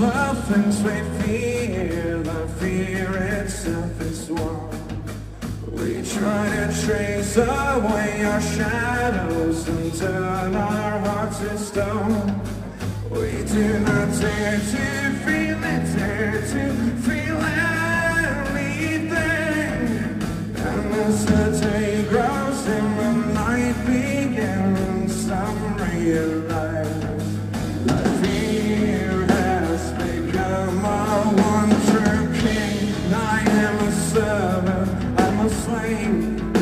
things we fear, the fear itself is one. We try to trace away our shadows and turn our hearts to stone. We do not dare to feel it, dare to feel anything. And as the day grows and the night begins, some realize I am a servant, I'm a slave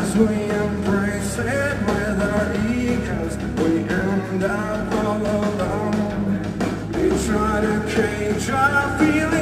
As we embrace it with our egos, we end up all alone. We try to cage our feelings,